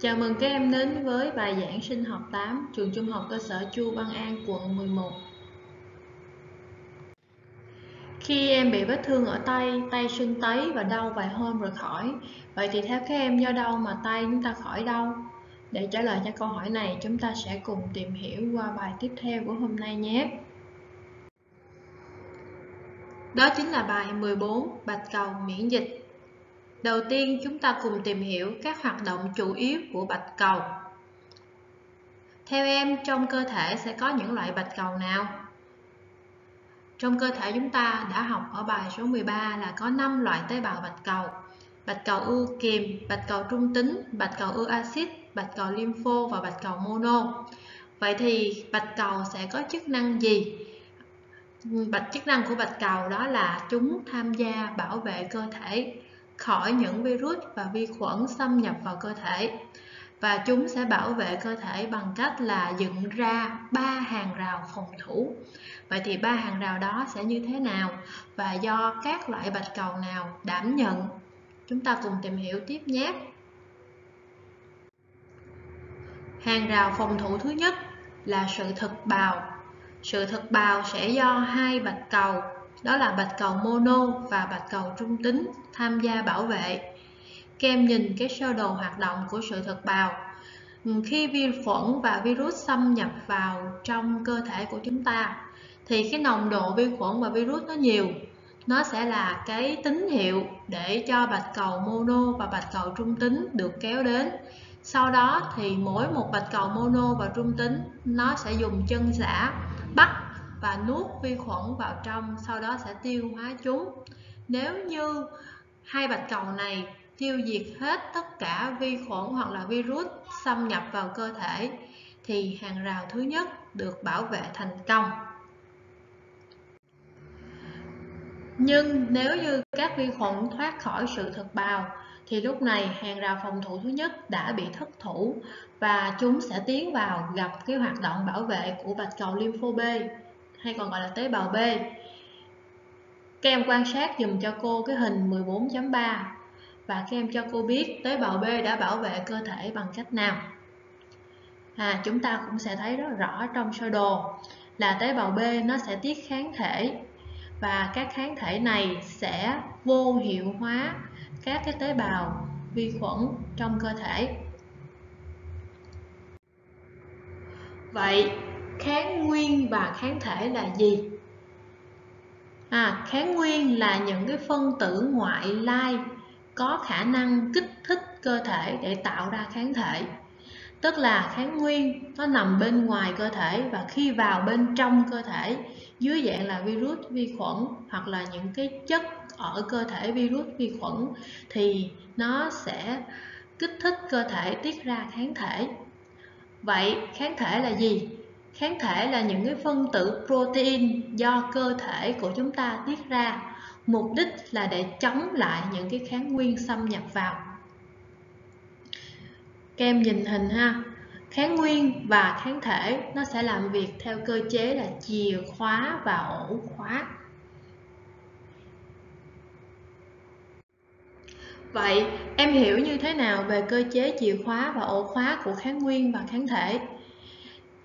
Chào mừng các em đến với bài giảng sinh học 8 trường trung học cơ sở Chu Văn An quận 11. Khi em bị vết thương ở tay, tay sưng tấy và đau vài hôm rồi khỏi, vậy thì theo các em do đâu mà tay chúng ta khỏi đau? Để trả lời cho câu hỏi này, chúng ta sẽ cùng tìm hiểu qua bài tiếp theo của hôm nay nhé. Đó chính là bài 14, bạch cầu miễn dịch. Đầu tiên chúng ta cùng tìm hiểu các hoạt động chủ yếu của bạch cầu. Theo em, trong cơ thể sẽ có những loại bạch cầu nào? Trong cơ thể chúng ta đã học ở bài số 13 là có 5 loại tế bào bạch cầu. Bạch cầu ưu kiềm, bạch cầu trung tính, bạch cầu ưu axit, bạch cầu lympho và bạch cầu mono. Vậy thì bạch cầu sẽ có chức năng gì? Bạch chức năng của bạch cầu đó là chúng tham gia bảo vệ cơ thể khỏi những virus và vi khuẩn xâm nhập vào cơ thể. Và chúng sẽ bảo vệ cơ thể bằng cách là dựng ra ba hàng rào phòng thủ. Vậy thì ba hàng rào đó sẽ như thế nào? Và do các loại bạch cầu nào đảm nhận? Chúng ta cùng tìm hiểu tiếp nhé. Hàng rào phòng thủ thứ nhất là sự thực bào. Sự thực bào sẽ do hai bạch cầu đó là bạch cầu mono và bạch cầu trung tính tham gia bảo vệ. Kem nhìn cái sơ đồ hoạt động của sự thực bào. Khi vi khuẩn và virus xâm nhập vào trong cơ thể của chúng ta, thì cái nồng độ vi khuẩn và virus nó nhiều nó sẽ là cái tín hiệu để cho bạch cầu mono và bạch cầu trung tính được kéo đến sau đó thì mỗi một bạch cầu mono và trung tính, nó sẽ dùng chân giả bắt và nuốt vi khuẩn vào trong, sau đó sẽ tiêu hóa chúng. Nếu như hai bạch cầu này tiêu diệt hết tất cả vi khuẩn hoặc là virus xâm nhập vào cơ thể, thì hàng rào thứ nhất được bảo vệ thành công. Nhưng nếu như các vi khuẩn thoát khỏi sự thực bào, thì lúc này hàng rào phòng thủ thứ nhất đã bị thất thủ và chúng sẽ tiến vào gặp cái hoạt động bảo vệ của bạch cầu lympho B hay còn gọi là tế bào B. Các em quan sát dùm cho cô cái hình 14.3 và các em cho cô biết tế bào B đã bảo vệ cơ thể bằng cách nào. À, chúng ta cũng sẽ thấy rất rõ trong sơ đồ là tế bào B nó sẽ tiết kháng thể và các kháng thể này sẽ vô hiệu hóa các cái tế bào vi khuẩn trong cơ thể. Vậy kháng nguyên và kháng thể là gì? À, kháng nguyên là những cái phân tử ngoại lai có khả năng kích thích cơ thể để tạo ra kháng thể. Tức là kháng nguyên nó nằm bên ngoài cơ thể và khi vào bên trong cơ thể dưới dạng là virus vi khuẩn hoặc là những cái chất ở cơ thể virus vi khuẩn thì nó sẽ kích thích cơ thể tiết ra kháng thể. Vậy kháng thể là gì? Kháng thể là những cái phân tử protein do cơ thể của chúng ta tiết ra. Mục đích là để chống lại những cái kháng nguyên xâm nhập vào. Kem nhìn hình ha. Kháng nguyên và kháng thể nó sẽ làm việc theo cơ chế là chìa khóa và ổ khóa. Vậy, em hiểu như thế nào về cơ chế chìa khóa và ổ khóa của kháng nguyên và kháng thể?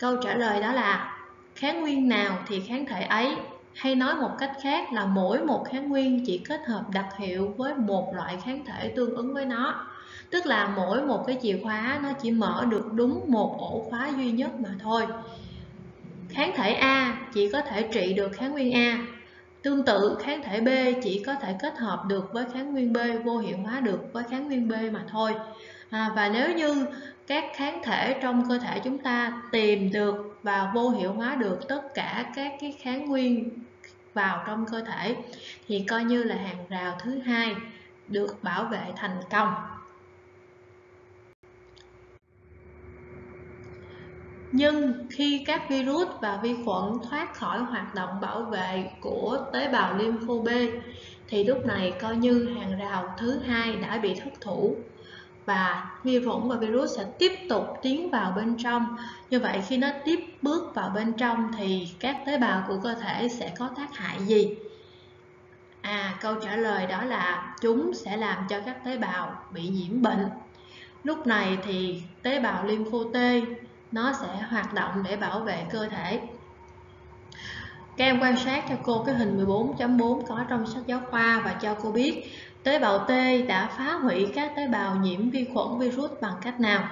Câu trả lời đó là, kháng nguyên nào thì kháng thể ấy, hay nói một cách khác là mỗi một kháng nguyên chỉ kết hợp đặc hiệu với một loại kháng thể tương ứng với nó. Tức là mỗi một cái chìa khóa nó chỉ mở được đúng một ổ khóa duy nhất mà thôi. Kháng thể A chỉ có thể trị được kháng nguyên A. Tương tự, kháng thể B chỉ có thể kết hợp được với kháng nguyên B, vô hiệu hóa được với kháng nguyên B mà thôi à, và nếu như các kháng thể trong cơ thể chúng ta tìm được và vô hiệu hóa được tất cả các cái kháng nguyên vào trong cơ thể thì coi như là hàng rào thứ hai được bảo vệ thành công. Nhưng khi các virus và vi khuẩn thoát khỏi hoạt động bảo vệ của tế bào lympho B thì lúc này coi như hàng rào thứ hai đã bị thất thủ và vi khuẩn và virus sẽ tiếp tục tiến vào bên trong. Như vậy, khi nó tiếp bước vào bên trong thì các tế bào của cơ thể sẽ có tác hại gì? À câu trả lời đó là chúng sẽ làm cho các tế bào bị nhiễm bệnh. Lúc này thì tế bào lympho T, nó sẽ hoạt động để bảo vệ cơ thể. Các em quan sát cho cô cái hình 14.4 có trong sách giáo khoa và cho cô biết tế bào T đã phá hủy các tế bào nhiễm vi khuẩn virus bằng cách nào?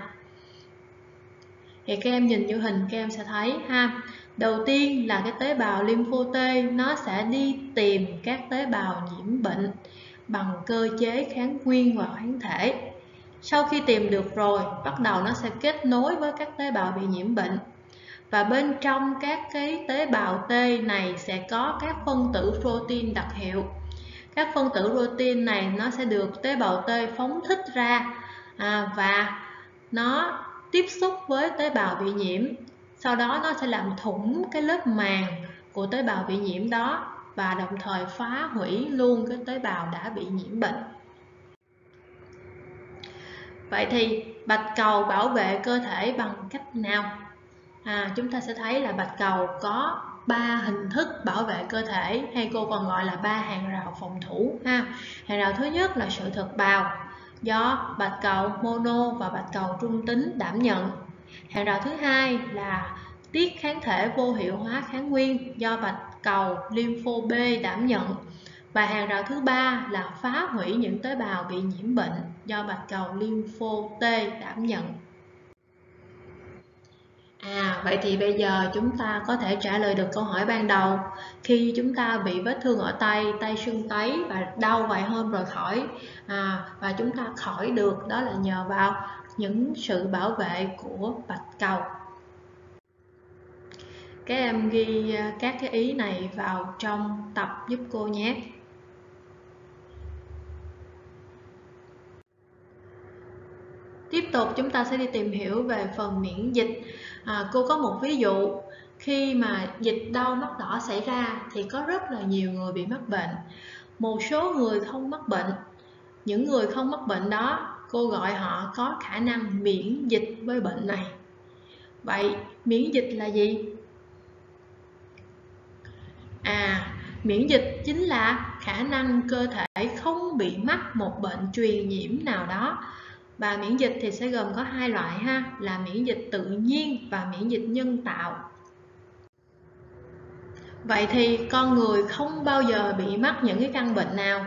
Thì các em nhìn như hình, các em sẽ thấy ha. Đầu tiên là cái tế bào lympho T, nó sẽ đi tìm các tế bào nhiễm bệnh bằng cơ chế kháng nguyên và kháng thể. Sau khi tìm được rồi, bắt đầu nó sẽ kết nối với các tế bào bị nhiễm bệnh. Và bên trong các cái tế bào T này sẽ có các phân tử protein đặc hiệu các phân tử protein này nó sẽ được tế bào T phóng thích ra à, và nó tiếp xúc với tế bào bị nhiễm. Sau đó nó sẽ làm thủng cái lớp màng của tế bào bị nhiễm đó và đồng thời phá hủy luôn cái tế bào đã bị nhiễm bệnh. Vậy thì bạch cầu bảo vệ cơ thể bằng cách nào? À, chúng ta sẽ thấy là bạch cầu có ba hình thức bảo vệ cơ thể, hay cô còn gọi là ba hàng rào phòng thủ ha. Hàng rào thứ nhất là sự thực bào, do bạch cầu mono và bạch cầu trung tính đảm nhận. Hàng rào thứ hai là tiết kháng thể vô hiệu hóa kháng nguyên, do bạch cầu lympho B đảm nhận. Và hàng rào thứ ba là phá hủy những tế bào bị nhiễm bệnh, do bạch cầu lympho T đảm nhận. À, vậy thì bây giờ chúng ta có thể trả lời được câu hỏi ban đầu. Khi chúng ta bị vết thương ở tay, tay sưng tấy và đau vài hôm rồi khỏi à, Và chúng ta khỏi được đó là nhờ vào những sự bảo vệ của bạch cầu. Các em ghi à, các cái ý này vào trong tập giúp cô nhé Tiếp tục chúng ta sẽ đi tìm hiểu về phần miễn dịch. À, cô có một ví dụ khi mà dịch đau mắt đỏ xảy ra thì có rất là nhiều người bị mắc bệnh. Một số người không mắc bệnh. Những người không mắc bệnh đó cô gọi họ có khả năng miễn dịch với bệnh này. Vậy miễn dịch là gì? À, miễn dịch chính là khả năng cơ thể không bị mắc một bệnh truyền nhiễm nào đó và miễn dịch thì sẽ gồm có hai loại ha là miễn dịch tự nhiên và miễn dịch nhân tạo. Vậy thì con người không bao giờ bị mắc những cái căn bệnh nào.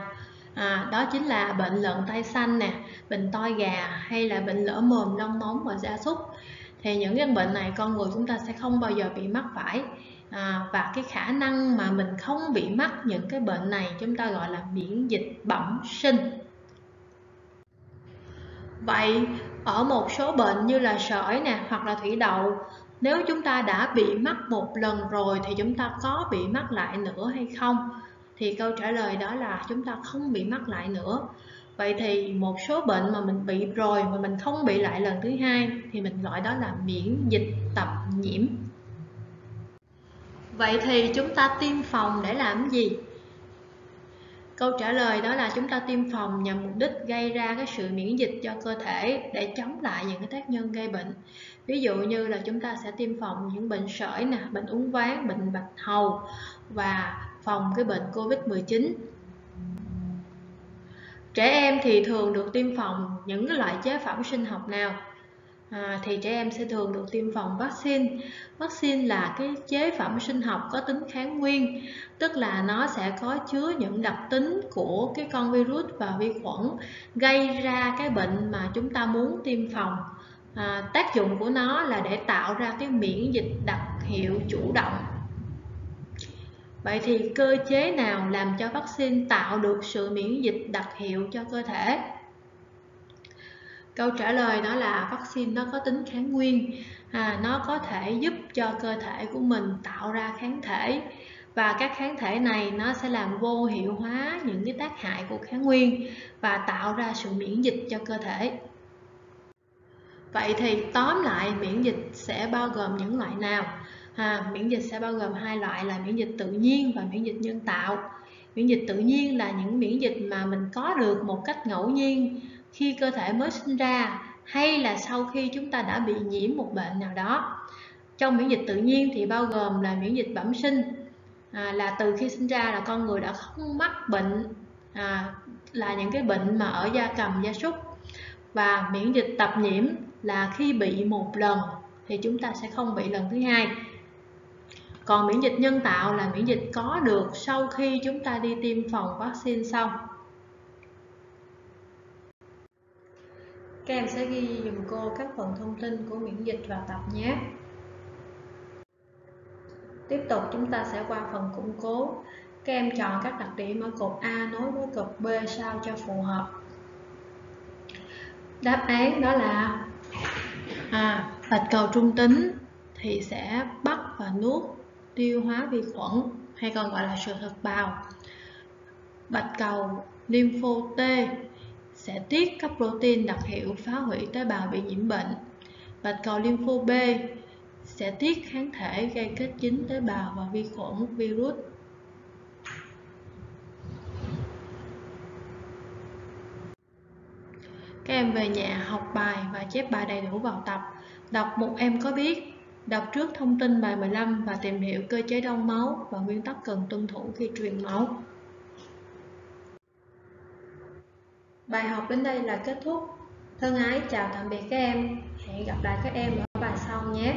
À, đó chính là bệnh lợn tay xanh nè bệnh toi gà hay là bệnh lở mồm lông móng và gia súc. Thì những căn bệnh này con người chúng ta sẽ không bao giờ bị mắc phải. À, và cái khả năng mà mình không bị mắc những cái bệnh này chúng ta gọi là miễn dịch bẩm sinh. Vậy, ở một số bệnh như là sởi nè, hoặc là thủy đậu, nếu chúng ta đã bị mắc một lần rồi thì chúng ta có bị mắc lại nữa hay không? Thì câu trả lời đó là chúng ta không bị mắc lại nữa. Vậy thì một số bệnh mà mình bị rồi mà mình không bị lại lần thứ hai thì mình gọi đó là miễn dịch tập nhiễm. Vậy thì chúng ta tiêm phòng để làm gì? Câu trả lời đó là chúng ta tiêm phòng nhằm mục đích gây ra cái sự miễn dịch cho cơ thể để chống lại những cái tác nhân gây bệnh. Ví dụ như là chúng ta sẽ tiêm phòng những bệnh sởi nè, bệnh uống ván, bệnh bạch hầu và phòng cái bệnh Covid-19. Trẻ em thì thường được tiêm phòng những loại chế phẩm sinh học nào? À, thì trẻ em sẽ thường được tiêm phòng vaccine. Vaccine là cái chế phẩm sinh học có tính kháng nguyên tức là nó sẽ có chứa những đặc tính của cái con virus và vi khuẩn gây ra cái bệnh mà chúng ta muốn tiêm phòng. À, tác dụng của nó là để tạo ra cái miễn dịch đặc hiệu chủ động. Vậy thì cơ chế nào làm cho vaccine tạo được sự miễn dịch đặc hiệu cho cơ thể? Câu trả lời đó là vaccine nó có tính kháng nguyên à, nó có thể giúp cho cơ thể của mình tạo ra kháng thể. Và các kháng thể này nó sẽ làm vô hiệu hóa những cái tác hại của kháng nguyên và tạo ra sự miễn dịch cho cơ thể. Vậy thì tóm lại miễn dịch sẽ bao gồm những loại nào? À, miễn dịch sẽ bao gồm hai loại là miễn dịch tự nhiên và miễn dịch nhân tạo. Miễn dịch tự nhiên là những miễn dịch mà mình có được một cách ngẫu nhiên khi cơ thể mới sinh ra hay là sau khi chúng ta đã bị nhiễm một bệnh nào đó. Trong miễn dịch tự nhiên thì bao gồm là miễn dịch bẩm sinh à, là từ khi sinh ra là con người đã không mắc bệnh à, là những cái bệnh mà ở da cầm da súc. Và miễn dịch tập nhiễm là khi bị một lần thì chúng ta sẽ không bị lần thứ hai. Còn miễn dịch nhân tạo là miễn dịch có được sau khi chúng ta đi tiêm phòng vaccine xong. Các em sẽ ghi dùm cô các phần thông tin của miễn dịch vào tập nhé. Tiếp tục chúng ta sẽ qua phần củng cố. Các em chọn các đặc điểm ở cột A nối với cột B sao cho phù hợp. Đáp án đó là à, bạch cầu trung tính thì sẽ bắt và nuốt tiêu hóa vi khuẩn hay còn gọi là sự thực bào. Bạch cầu lympho T sẽ tiết các protein đặc hiệu phá hủy tế bào bị nhiễm bệnh. Bạch cầu lympho B sẽ tiết kháng thể gây kết dính tế bào và vi khuẩn virus. Các em về nhà học bài và chép bài đầy đủ vào tập. Đọc một em có biết. Đọc trước thông tin bài 15 và tìm hiểu cơ chế đông máu và nguyên tắc cần tuân thủ khi truyền máu. Bài học đến đây là kết thúc. Thân ái chào tạm biệt các em. Hẹn gặp lại các em ở bài sau nhé.